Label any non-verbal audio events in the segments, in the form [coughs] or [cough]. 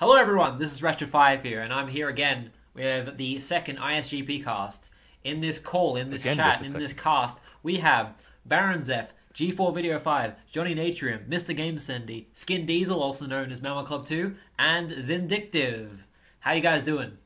Hello, everyone. This is Ratchet Five here, and I'm here again with the second ISGP cast. In this call, in this Again chat, in the this cast, we have Baron Zeph, G4 Video 5, Johnny Natrium, Mr. Game Sendy, Skin Diesel, also known as MowMow Club 2, and Xindictive. How you guys doing?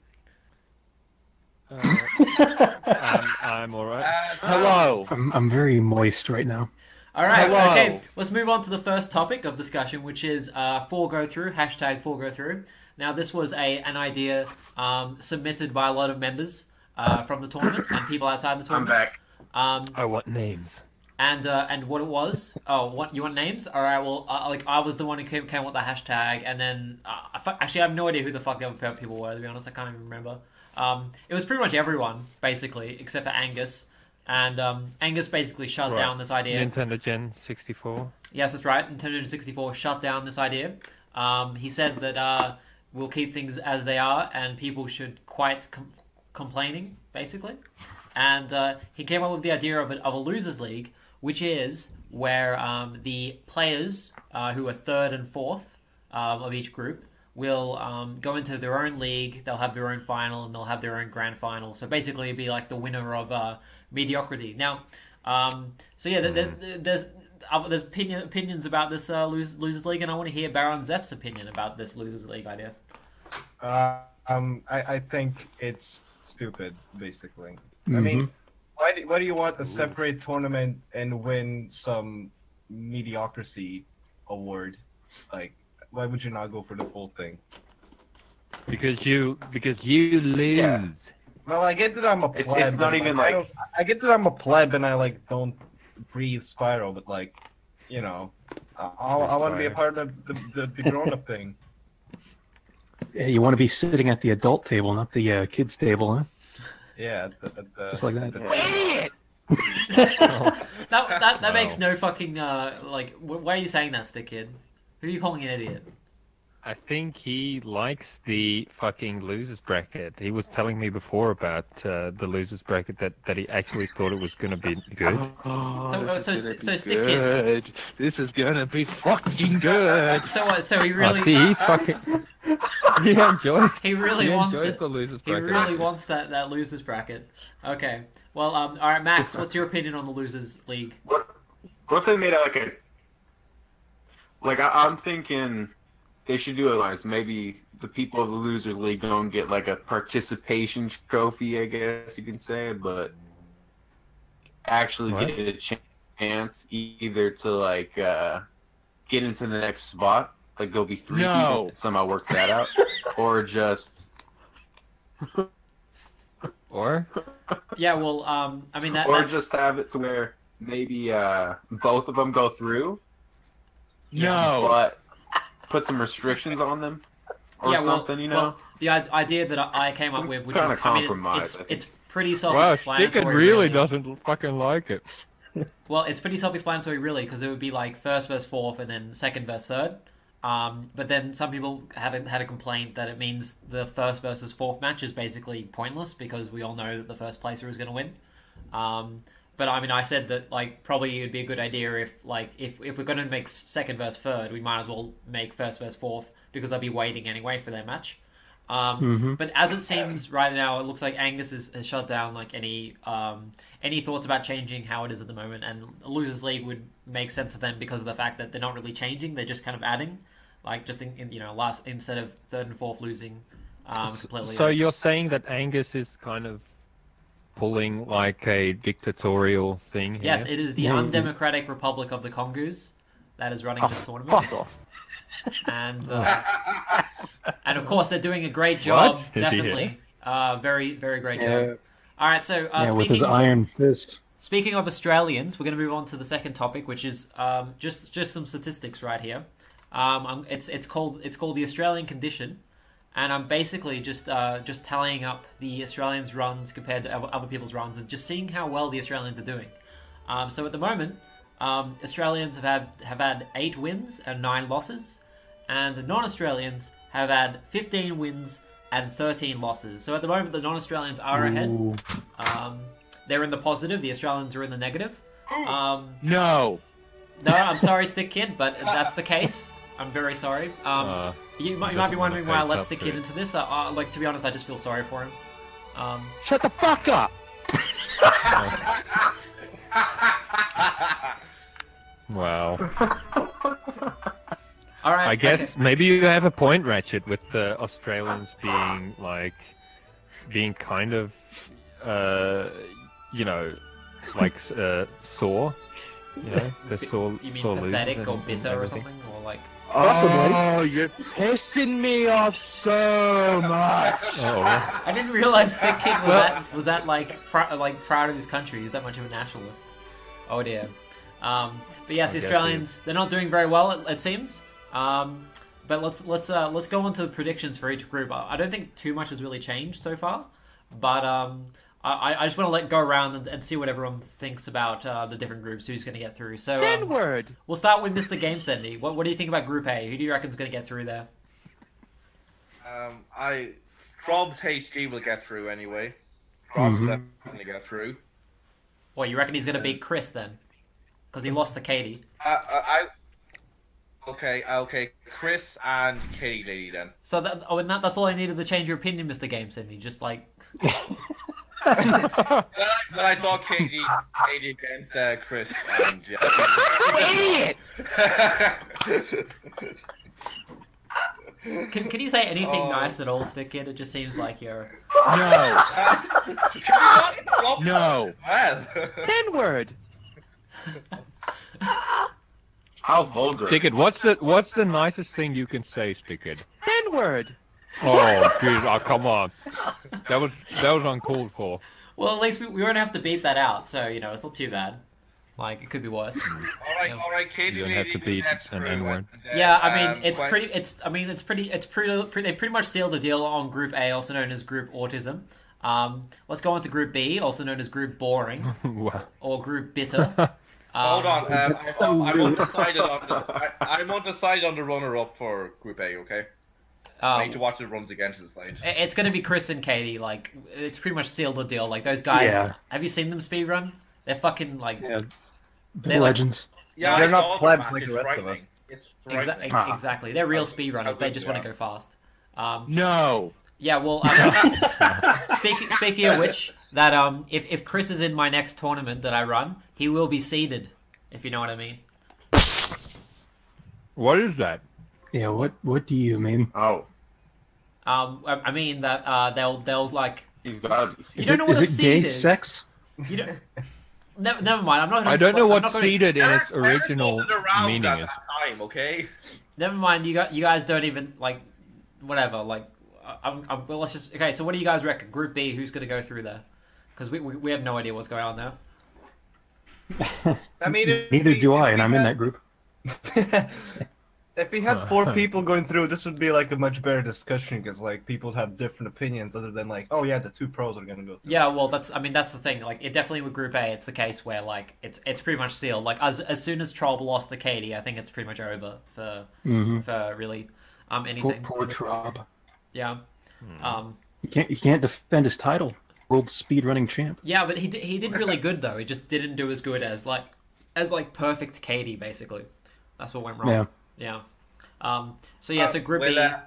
[laughs] Um, I'm alright. Hello. I'm, I'm very moist right now. All right, Hello. okay. Let's move on to the first topic of discussion, which is uh, four go through hashtag four go through. Now, this was a an idea um, submitted by a lot of members uh, from the tournament and people outside the tournament. I'm tournament. back. Um, I want names. and uh, and what it was. Oh, what you want names? All right. Well, uh, like I was the one who came, came with the hashtag, and then uh, I actually I have no idea who the fuck the other people were. To be honest, I can't even remember. Um, it was pretty much everyone basically, except for Angus. And um, Angus basically shut Right. down this idea. Nintendo Gen 64. Yes, that's right. Nintendo Gen 64 shut down this idea. Um, he said that uh, we'll keep things as they are, and people should quit com- complaining, basically. And uh, he came up with the idea of a, of a losers league, which is where um, the players uh, who are third and fourth um, of each group will um, go into their own league. They'll have their own final, and they'll have their own grand final. So basically, it'd be like the winner of uh, mediocrity. Now, um, so yeah, th- th- there's uh, there's opinion, opinions about this uh, losers league, and I want to hear Baron Zeph's opinion about this losers league idea. Uh, um, I, I think it's stupid, basically. I Mhm. mean, why do, why do you want a separate tournament and win some mediocrity award? Like, why would you not go for the full thing? Because you because you lose. Yeah. Well, I get that I'm a pleb. It's- it's not even I like- don't- I get that I'm a pleb and I like don't breathe Spyro, but like, you know, I, I'll- I want to be a part of the the, the, the grown up thing. Yeah, you want to be sitting at the adult table, not the uh, kids table, huh? Yeah, the, the, Just like that. at the- That that, that Wow. makes no fucking uh like. Why are you saying that, stick kid? Who are you calling an idiot? I think he likes the fucking losers bracket. He was telling me before about uh, the losers bracket that, that he actually thought it was going to be good. Oh, So- this so is st- gonna so be stick it- good. This is gonna be fucking good. So uh, so he Oh, really see, he's fucking. [laughs] he enjoys. He really he wants enjoys it. the losers bracket. he bracket. really wants that that losers bracket. Okay. Well, um, all right, Max. What's your opinion on the losers league? What, what if they made it like a like I, I'm thinking they should do it like maybe the people of the losers league don't get like a participation trophy, I guess you can say, but actually What? get a chance either to like uh, get into the next spot, like there'll be three No. people that somehow work that out, [laughs] or just Or Yeah. Well, um, I mean that. or that just have it to where maybe uh, both of them go through, no. but put some restrictions on them or yeah, well, something, you know? well, the idea that I I came up with, which kinda is, I mean, it- it's I it's pretty self-explanatory. Stickett really doesn't fucking like it. [laughs] Well, it's pretty self-explanatory, really, because it would be like first verse fourth, and then second verse third. Um, but then some people had a, had a complaint that it means the first versus fourth match is basically pointless because we all know that the first placer is going to win. Um, but I mean, I said that like probably it would be a good idea if like if if we're going to make second verse third, we might as well make first verse fourth because they'll be waiting anyway for their match. Um, Mhm. But as it seems right now, it looks like Angus has, has shut down like any um, any thoughts about changing how it is at the moment. And losers league would make sense to them because of the fact that they're not really changing; they're just kind of adding, like just in, in you know last instead of third and fourth losing um, completely. So you're saying that Angus is kind of pulling like a dictatorial thing here? yes, it is the Yeah, it is. undemocratic Republic of the Congoos that is running this tournament, Fuck off. and [laughs] uh, and of course they're doing a great job. What? Is Definitely, uh, very very great Yeah, job. All right, so uh, yeah with speaking his iron fist. Speaking of Australians, we're going to move on to the second topic, which is um, just just some statistics right here. Um, it's it's called it's called the Australian condition, and I'm basically just uh, just tallying up the Australians' runs compared to other other people's runs, and just seeing how well the Australians are doing. Um, so at the moment, um, Australians have had have had eight wins and nine losses, and the non-Australians have had 15 wins and 13 losses. So at the moment, the non-Australians are ahead. Um, they're in the positive. The Australians are in the negative. Um, No. no, I'm sorry, Stick Kid, but that's the case. I'm very sorry. Um, Uh, you, might, you might be wondering why I let up the kid it. into this. Uh, uh, like to be honest, I just feel sorry for him. Um, Shut the fuck up! [laughs] wow. [laughs] all right. I guess okay. maybe you have a point, Ratchet, with the Australians being like, being kind of, uh, you know, like uh, sore. You know, they're sore, You mean sore pathetic or bitter or something, or like? Possibly. Oh, you're pissing me off so much. [laughs] Oh, well. I didn't realize Stick Kid was that was that like pr- like proud of his country. He's that much of a nationalist. Oh dear. Um, but yes, I the Australians they're not doing very well. It, it seems. Um, but let's let's uh, let's go on to the predictions for each group. I I don't think too much has really changed so far, but um, I, I just want to let go around and, and see what everyone thinks about uh, the different groups, who's going to get through. So um, N-word. we'll start with Mr. Game Sendy. What what do you think about Group A? Who do you reckon is going to get through there? Um, I Probs HG will get through anyway. Probs Mhm. will definitely get through. Well, you reckon he's going to beat Chris then? Because he lost to Katie. Uh, uh, I. Okay, okay. Chris and Katie Lady then. So that, oh, and that, that's all I needed to change your opinion, Mr. Game Sendy. Just like, [laughs] Then I, saw Katie, Katie against uh, Chris, and yeah. Idiot! [laughs] can, can you say anything Oh. nice at all, Stick Kid? It just seems like you're. No. Rob- [laughs] No. Well. N-word. How vulgar. Stickit, what's the what's the nicest thing you can say, Stickit? N-word. Oh, dude, oh, come on. That was that was uncalled for. Well, at least we, we won't have to beat that out, so you know it's not too bad. Like it could be worse. All right, all right, Katie You don't have to beat get an N-word. yeah, I mean um, it's when- pretty. It's I mean it's pretty. It's pretty. pretty they pretty much sealed the deal on Group A, also known as Group Autism. Um, let's go on to Group B, also known as Group Boring [laughs] Wow. or Group Bitter. [laughs] Hold Um, on, um, I'm, I'm undecided on the I, I'm undecided on the runner-up for Group A. Okay, I um, need to watch the runs again to decide. It- It's going to be Chris and Katie. Like, it's pretty much sealed the deal. Like, those guys. Yeah. Have you seen them speedrun? They're fucking, like. Yeah. They're like- legends. Yeah, They're I not saw the plebs like the rest of us. It's Exa- Ah. Exactly. They're real speedrunners. They just they want to go fast. Um, No. yeah, well, I mean, [laughs] speaking, speaking of which, that um, if, if Chris is in my next tournament that I run, he will be seeded, if you know what I mean. What is that? Yeah. What What do you mean? Oh, Um, I, I mean that uh, they'll they'll like he's gotta be. You Is don't it know what is a it seed gay is. sex? you don't. Never, never mind. I'm not. Gonna I don't know I'm what not gonna- seeded in its Eric- Eric original wasn't around meaning at is. that time, okay? Never mind. You got you guys don't even like whatever. Like, I- I'm, I'm, well, let's just okay. So, what do you guys reckon? Group B, who's going to go through there? Because we, we we have no idea what's going on there. [laughs] I mean, if [laughs] Neither we- do if I, and we I'm in had- that [laughs] group. If we had four [laughs] people going through, this would be like a much better discussion because like people have different opinions other than like, oh yeah, the two pros are gonna go through. Yeah, well, that's I mean that's the thing. Like, it definitely with Group A, it's the case where like it's it's pretty much sealed. Like, as as soon as Troll lost the Katie, I think it's pretty much over for hmm for really um anything. poor Trob. Yeah. Um. He can't. He can't defend his title. World speedrunning champ. Yeah, but he did, he did really good though. He just didn't do as good as like as like perfect Katie basically. That's what went wrong. Yeah. Yeah. Um. So yeah. So Group well, B. uh,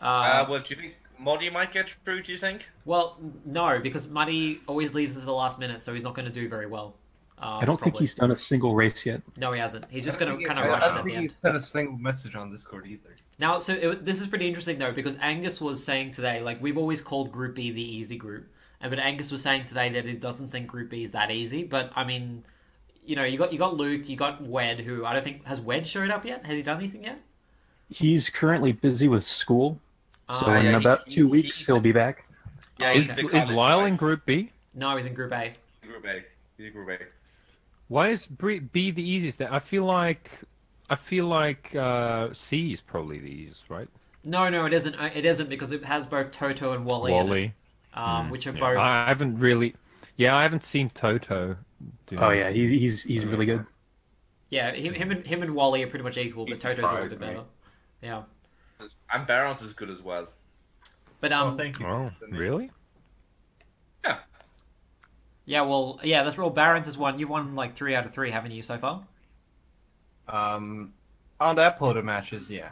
Uh, uh, well, do you think Muddy might get through? Do you think? well, no, because Muddy always leaves at the last minute, so he's not going to do very well. Um, I don't think he's done a single race yet. No, he hasn't. He's just going to kind of I rush don't it at the think end. he sent a single message on Discord either. Now, so it, this is pretty interesting though, because Angus was saying today, like we've always called Group B the easy group, and but Angus was saying today that he doesn't think Group B is that easy. But I mean, you know, you got you got Luke, you got Wed, who I don't think has Wed showed up yet. Has he done anything yet? He's currently busy with school, so Ah, in yeah, about he- two he- weeks he'll be back. Yeah, he's Is is Lyle guy. in Group B? No, he's in Group A. Group A. He's Group A. Why is B the easiest? I feel like I feel like uh, C is probably the easiest, right? No, no, it isn't. Uh, It isn't because it has both Toto and Wally, in it, Wally, um, which are Yeah, both. I haven't really. Yeah, I haven't seen Toto. do Oh yeah, he's he's he's really good. Yeah, him, him and him and Wally are pretty much equal, but He Toto's a little bit surprised me. better. Yeah, And Barons is good as well. but oh, um, thank you. Oh, really? yeah, Yeah. well, yeah, that's real. Barons has won. You've won like three out of three, haven't you, so far? Um, On the uploaded matches, yeah.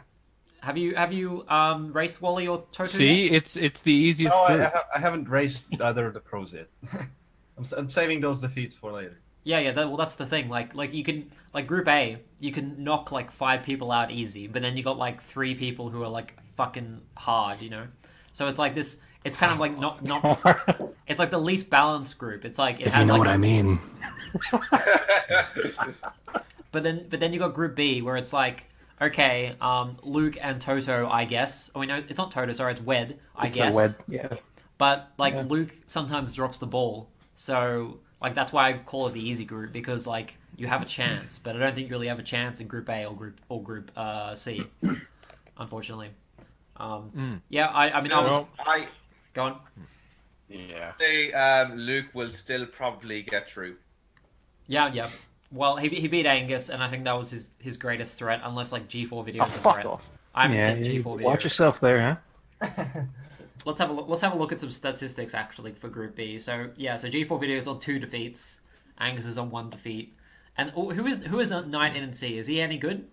Have you have you um raced Wally or Toto? See, yet? it's it's the easiest No, I, I, ha- I haven't raced either of the pros yet. [laughs] I'm, s- I'm saving those defeats for later. Yeah, yeah. That, well, that's the thing. Like, like you can like Group A, you can knock like five people out easy, but then you got like three people who are like fucking hard, you know. So it's like this. It's kind of like not not. [laughs] It's like the least balanced group. It's like it if has you know like what a- I mean. [laughs] But then, but then you got Group B, where it's like, okay, um, Luke and Toto, I guess. Oh, no, it's not Toto. Sorry, it's Wed, I It's guess. a wed. Yeah. But like Yeah. Luke sometimes drops the ball, so like that's why I call it the easy group because like you have a chance, but I don't think you really have a chance in Group A or Group or Group uh, C, [coughs] unfortunately. Um, Mm. Yeah, I, I mean, I was I go on. Yeah. say um, Luke will still probably get through. Yeah, yeah. Well, he, he beat Angus, and I think that was his, his greatest threat, unless like G4 videos Oh, are fuck threat. off. I haven't yeah. seen G4 videos. Watch yourself there, huh? [laughs] Let's have a look. Let's have a look at some statistics actually for Group B. So yeah, so G4 video is on two defeats. Angus is on one defeat. And who is who is a Knight NC? Is he any good?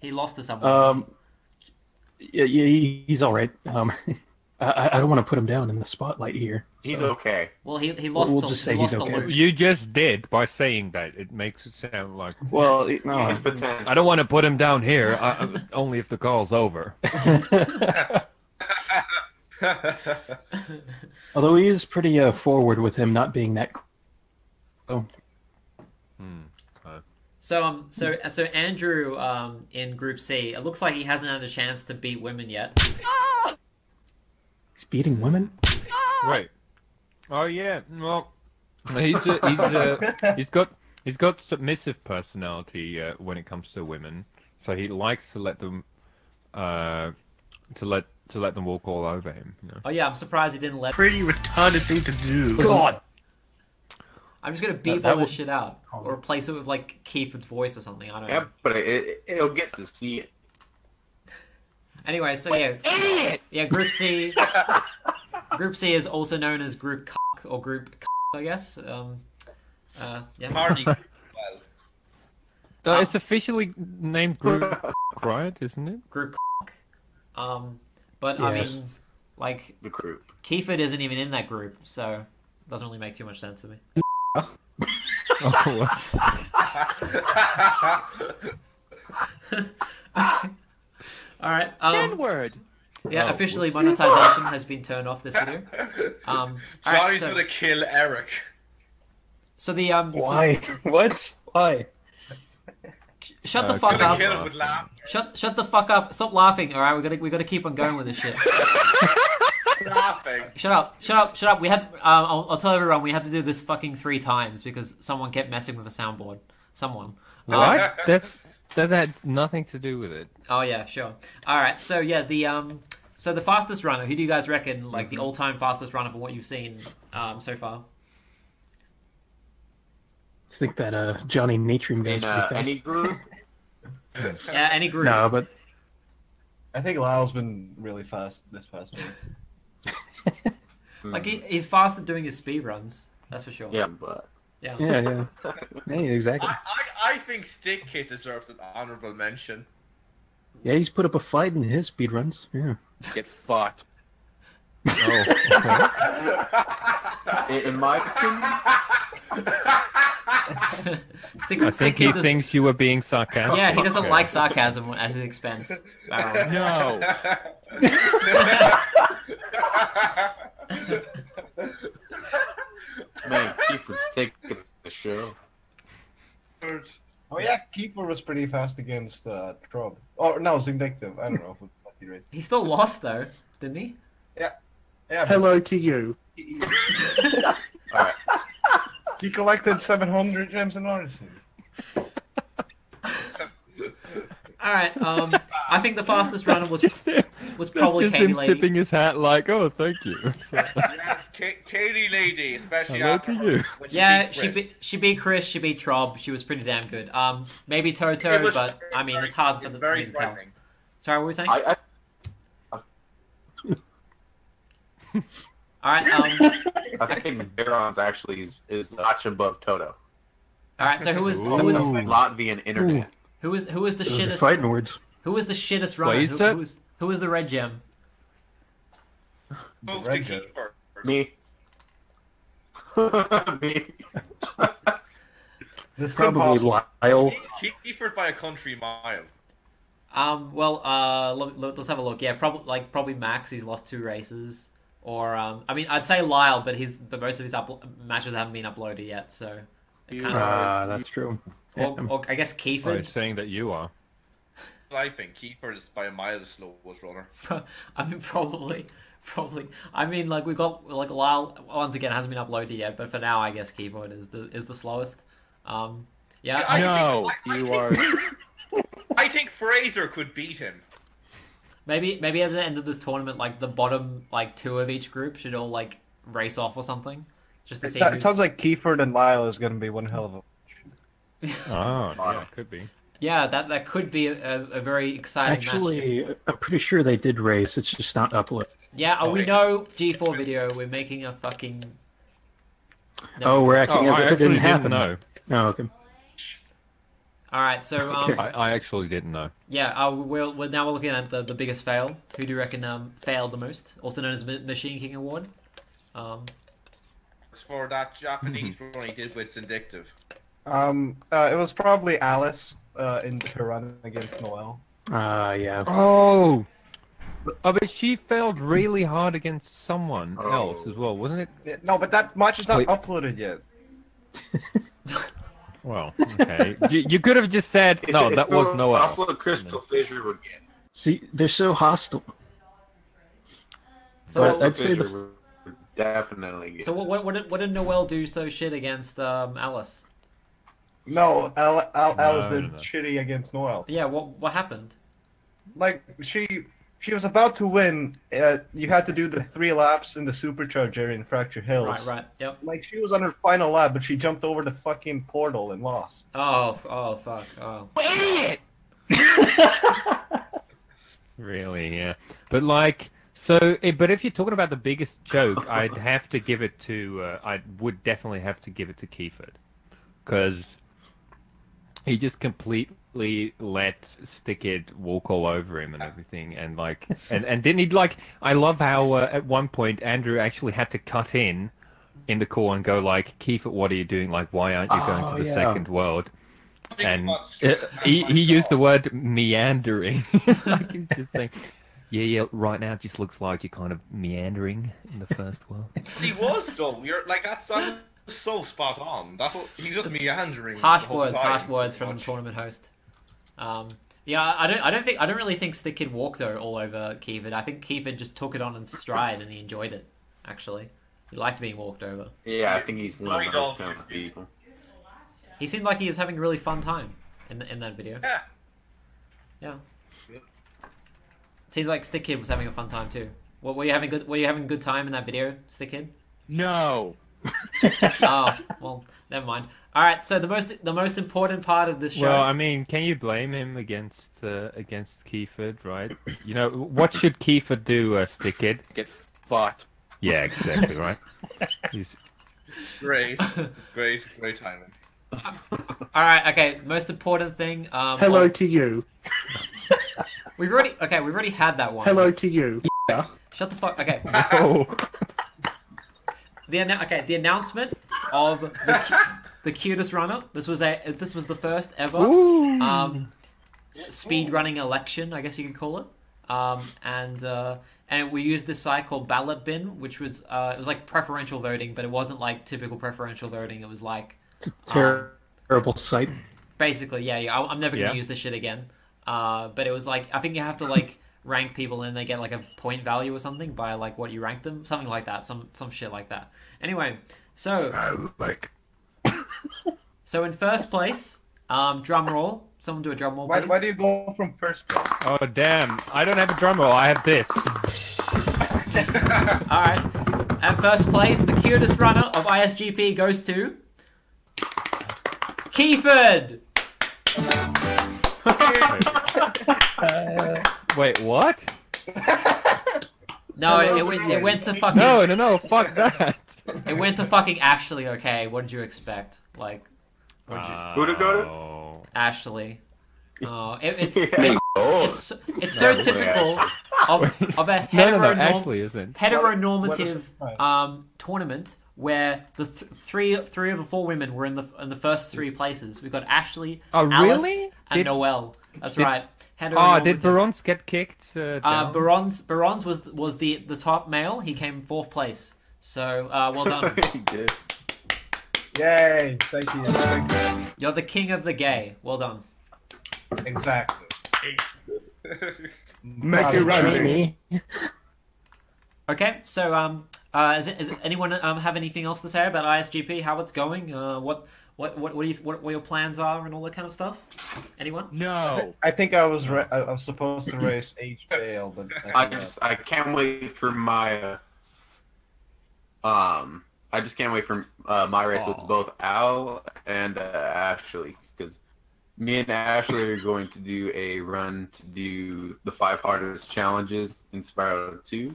He lost to someone. Um, yeah, yeah, he- he's all right. Um, [laughs] I, I don't want to put him down in the spotlight here. He's okay. well, he he lost. we'll to, just say he's lost okay. You just did by saying that. It makes it sound like Well, it- no. He's potential. I don't want to put him down here. I, I- only if the call's over. [laughs] [laughs] Although he is pretty uh, forward with him not being that. Oh, Hmm. So um so so Andrew um in Group C, it looks like he hasn't had a chance to beat women yet. he's beating women. Wait. Oh yeah. Well, he's a, he's a, he's got he's got submissive personality uh, when it comes to women. So he likes to let them uh, to let to let them walk all over him. You know? Oh yeah, I'm surprised he didn't let. Pretty retarded thing to do. God. I'm just gonna beep that all this would- shit out or replace it with like Keith's voice or something. I don't know. Yeah, but it, it, it'll get to see it. [laughs] Anyway, so yeah, Idiot! yeah, Group C. [laughs] Group C is also known as Group Cuck or Group Cuck, I guess. Um, uh, yeah. Party. well, [laughs] Uh, it's officially named Group Riot, isn't it? Group Cuck. Um, but I Yes. mean, like The group. Kiefer isn't even in that group, so it doesn't really make too much sense to me. Oh, [laughs] what? All right. Um, N-word. yeah, Oh, officially monetization has been turned off this video. Um, all right, Johnny's so, gonna kill Eric. so the um, so- Why? [laughs] what? Why? Shut the Uh, fuck up. kill him with laughter. Shut shut the fuck up. Stop laughing. All right, we gotta we gotta keep on going with this shit. [laughs] laughing. Shut up! Shut up! Shut up! We had. Um, I'll, I'll tell everyone we had to do this fucking three times because someone kept messing with a soundboard. Someone. Um, What? That's that had nothing to do with it. oh yeah, sure. All right. So yeah, the um, so the fastest runner. Who do you guys reckon like the all-time fastest runner from what you've seen um so far? I think that uh, Johnny Natrium guy's In pretty uh, fast. any group, [laughs] Yeah, any group. No, but I think Lyle's been really fast this past year. Like he, he's fast at doing his speed runs. That's for sure. yeah, but Yeah. yeah, yeah, [laughs] yeah, exactly. I, I, I think Stick Kid deserves an honorable mention. Yeah, he's put up a fight in his speed runs. Yeah. Get fucked. Oh, okay. [laughs] in, in my opinion, Stick, I think Kid he thinks you were being sarcastic. Yeah, he doesn't Okay. like sarcasm at his expense. Barrel. No. man, Keith was taking the show. Oh yeah, Keeper was pretty fast against uh, Trob. Oh no, Xindictive. I don't know. If it's he raced. He still lost though, didn't he? Yeah, but Hello to you. All right, he collected 700 gems and Odyssey. All right. Um, I think the fastest runner was Just him- was that's just Katie him Lady. tipping his hat like, oh, thank you. [laughs] So, yes, Ka- Katie Lady, especially Hello after to you. when Yeah, beat she Chris. beat she beat Chris, she beat Trob. She was pretty damn good. Um, maybe Toto, It was but very, I mean very- it's hard for it's the very me to tell. frightening. Sorry, what were we saying? I, All [laughs] right. Um, I, [laughs] I think Baron's actually is, is a notch above Toto. all right. So who was who Ooh. was Latvian internet. Who is who is the Those shittest? fighting words. Who is the shittest runner? What is who, who is who is the red gem? The Red Jet. keeper? Me. [laughs] Me. This could Probably possibly- Lyle. Keeper's by a country mile. Um. Well. Uh. Let, let, us have a look. Yeah. Probably like probably Max. He's lost two races. Or um. I mean, I'd say Lyle, but his but most of his up, matches haven't been uploaded yet. So. It kind of, Ah, that's true. Yeah. or, or I guess Kiefer. it's saying that you are. I think Keeper is by a mile the slowest runner. [laughs] I mean, probably, probably. I mean, like we got like Lyle once again hasn't been uploaded yet, but for now, I guess keyboard is the is the slowest. Um, yeah, I No, think, I, I you think, are. [laughs] I think Fraser could beat him. Maybe maybe at the end of this tournament, like the bottom like two of each group should all like race off or something, just to It, see. so- who- it sounds like Kiefer and Lyle is going to be one hell of a. [laughs] [laughs] Oh, yeah, could be. Yeah, that that could be a, a very exciting match. Actually, I'm pretty sure they did race. It's just not uploaded. Yeah, uh, oh, we know G4 video. We're making a fucking. No. Oh, we're acting Oh, as I if it didn't happen. know. Oh, okay. All right, so um, Okay. I, I actually didn't know. Yeah, uh, we're, we're now we're looking at the, the biggest fail. Who do you reckon um, failed the most? Also known as Ma- Machine King Award. Um, for that Japanese [laughs] run he did with Xindictive. Um, uh, it was probably Alice uh, in her run against Noel. Uh, yeah. Oh! Oh, but she failed really hard against someone Oh. else as well, wasn't it? No, but that match is not Wait. uploaded yet. [laughs] Well, okay. you, you could have just said, no, if that it was were Noel. Upload Crystal Fissure would get. See, they're so hostile. so But what, Crystal I'd say the definitely get. so what, what, what, did, what did Noel do so shit against um, Alice? No, Al- Al- No, Alice no, did no. shitty against Noel. Yeah, what what happened? Like she, she was about to win. Uh, you had to do the three laps in the supercharger in Fracture Hills. Right, right, yep. Like she was on her final lap, but she jumped over the fucking portal and lost. Oh, oh, fuck, oh. [laughs] Really, yeah. But like, so, eh, but if you're talking about the biggest joke, I'd have to give it to, uh, I would definitely have to give it to Keyford, Because he just completely let Stickit walk all over him and everything. And like, [laughs] and, and didn't he, like, I love how uh, at one point Andrew actually had to cut in in the call and go like, Kiefer, what are you doing? Like, why aren't you going Oh, to the yeah. second world? and But- uh, he, he used the word meandering. [laughs] [laughs] like he's just saying, yeah, yeah, right now it just looks like you're kind of meandering in the first world. He was though. You're like that sounds so spot on. That's what he was just meandering. Harsh the whole words, time, harsh words from the tournament host. Um, yeah, I don't, I don't think, I don't really think Stick Kid walked though all over Kiefer. I think Kiefer just took it on in stride and he enjoyed it. Actually, he liked being walked over. Yeah, I think he's one of those off. kind of people. He seemed like he was having a really fun time in in that video. Yeah. Yeah. Seemed like Stick Kid was having a fun time too. What were you having good? Were you having a good time in that video, Stick Kid? No. [laughs] oh, well, never mind. All right. So the most the most important part of this show. Well, I mean, can you blame him against uh, against Kiefer, right? You know, what should Kiefer do, uh, Stickhead? Get fucked. Yeah, exactly, right? [laughs] He's Great, great, great timing. All right. Okay. Most important thing. Um, Hello oh, to you. we've already. Okay. We've already had that one. Hello to you. Yeah. Shut the fuck. Okay. [laughs] oh, The okay. The announcement of the, [laughs] the cutest runner. This was a. This was the first ever. Um, speed running election, I guess you could call it. Um, and uh, and we used this site called Ballot Bin, which was uh, it was like preferential voting, but it wasn't like typical preferential voting. It was like It's a ter- terrible site. basically, yeah, yeah I- I'm never gonna Yeah. use this shit again. Uh, but it was like I think you have to like rank people and they get like a point value or something by like what you rank them, something like that, some some shit like that. Anyway, so like. [laughs] so in first place, um, drum roll. Someone do a drum roll, Why, why do you go from first place? oh, damn! I don't have a drum roll. I have this. [laughs] All right. And first place, the cutest runner of ISGP goes to Keyford. [laughs] Wait, what? No, it, it went. It went to fucking. No, no, no! Fuck that. It went to fucking Ashley. Okay, what did you expect? Like Who'd it go to? Oh. Ashley. Oh, it, it's, [laughs] Yeah. it's, it's it's so typical of, of a [laughs] No, no, no. heteronorm- Actually, isn't. Heteronormative um, tournament where the th- three three of the four women were in the in the first three places. We've got Ashley, Oh, Alice, really? and Did- Noelle. That's did- right. Oh, Heteronormative. did Barons get kicked? Uh, Uh. Barons Barons was was the the top male. He came fourth place. So uh, well done. [laughs] he did. Yay! Thank you. Thank you. You're the king of the gay. Well done. Exactly. [laughs] Make it a right. Me? [laughs] Okay, so um, uh, is, it, is anyone um have anything else to say about ISGP? How it's going? Uh, what what what what do you what, what your plans are and all that kind of stuff? Anyone? No. I think I was ra- I I was supposed to race [laughs] HJL, but I forgot. just I can't wait for my um I just can't wait for uh, my race with both Al and uh, Ashley because me and Ashley are going to do a run to do the five hardest challenges in Spyro Two.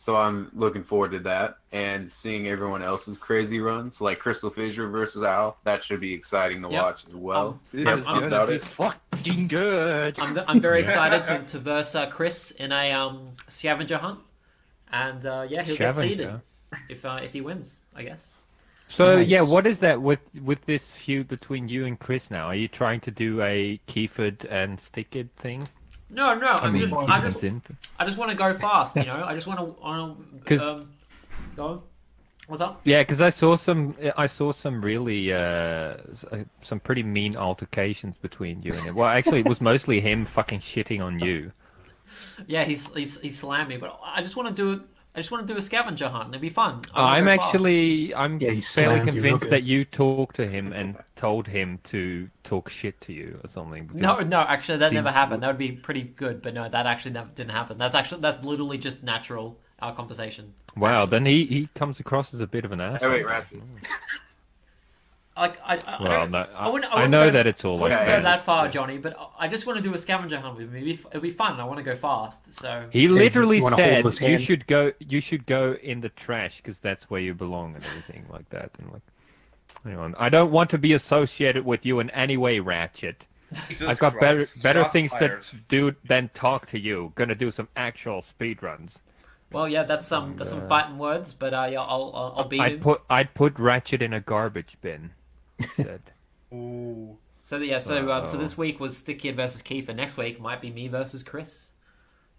So I'm looking forward to that and seeing everyone else's crazy runs, like Crystal Fissure versus Al. That should be exciting to Yep. watch as well. Um, This I'm- I'm- about be it. fucking good. I'm, I'm very [laughs] excited to, to verse uh, Chris in a um scavenger hunt, and uh, yeah, he'll get seeded if uh, if he wins, I guess. So Nice. yeah, what is that with with this feud between you and Chris now? Are you trying to do a Keyford and Stickid thing? No, no, I I'm mean, just I just. I just want to go fast, you know. I just want to 'Cause- um, go on. What's up? Yeah, because I saw some, I saw some really, uh, uh, some pretty mean altercations between you and him. Well, actually, it was mostly him fucking shitting on you. [laughs] Yeah, he's he's he slammed me, but I just want to do it. I just want to do a scavenger hunt. And it'd be fun. I wanna I'm actually, I'm Yeah, fairly slammed you convinced that you talked to him and told him to talk shit to you or something. No, no, actually, that never happened. That would be pretty good, but no, that actually never didn't happen. That's actually that's literally just natural our conversation. Wow, then he, he comes across as a bit of an asshole. wait, Ratchet. Like I, I, I Well, don't- no, I I, wouldn't- I I wouldn't know go- that it's all I like wouldn't go that far, yeah. Johnny, but I just want to do a scavenger hunt with him. It'll be, fun. I want to go fast. So He you literally wanna said you should go. You should go in the trash because that's where you belong and everything like that. And like, hang on, I don't want to be associated with you in any way, Ratchet. Jesus I've got better Christ. better Shots things fired. to do than talk to you. Gonna do some actual speed runs. well, yeah, that's some that's some fighting words, but uh, yeah, I'll I'll, I'll beat I'd him. put I'd put Ratchet in a garbage bin. He said. [laughs] Ooh. So yeah, so uh, so this week was Stick Kid versus Kiefer. Next week might be me versus Chris,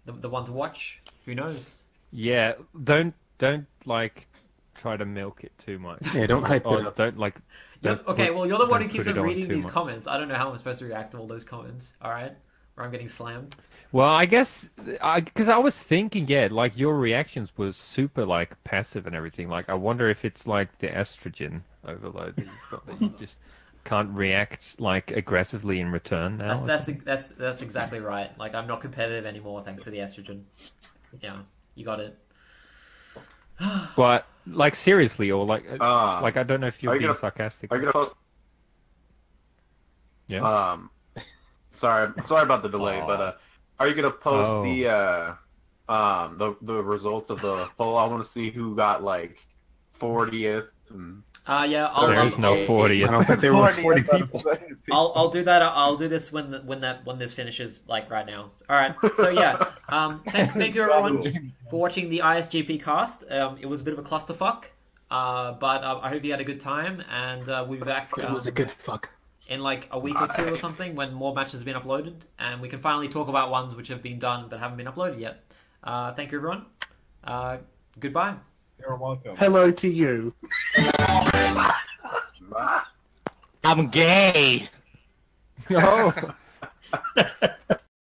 the the one to watch. Who knows? yeah, don't don't like try to milk it too much. Yeah, don't hype it up. don't like. Don't okay, put- well, you're the one who keeps on reading too these much. comments. I don't know how I'm supposed to react to all those comments. All right, where I'm getting slammed. Well, I guess because I was thinking, yeah, like your reactions was super like passive and everything. Like, I wonder if it's like the estrogen overload that you've got that you just can't react like aggressively in return now. That's that's that's that's exactly right. Like I'm not competitive anymore thanks to the estrogen. Yeah, you got it. [sighs] But like seriously, or like Uh, like I don't know if you're being gonna- sarcastic. Are you gonna post? Yeah. Um, sorry, sorry about the delay, Aw. but uh, are you gonna post Oh. the uh, um, the the results of the [laughs] poll? I want to see who got like fortieth. And... Uh yeah, I'll There I'll, is no I'll, 40. I don't think there were 40 40 people. [laughs] I'll, I'll do that. I'll do this when when that when this finishes, like right now. All right. So yeah, [laughs] um, thank, thank you everyone for watching the ISGP cast. Um, it was a bit of a clusterfuck, uh, but uh, I hope you had a good time, and uh, we'll be back. It um, was a good fuck. In like a week or two or something when more matches have been uploaded and we can finally talk about ones which have been done but haven't been uploaded yet. Uh, thank you everyone. Uh, goodbye. You're welcome. Hello to you. I'm gay. [laughs] Oh. [laughs]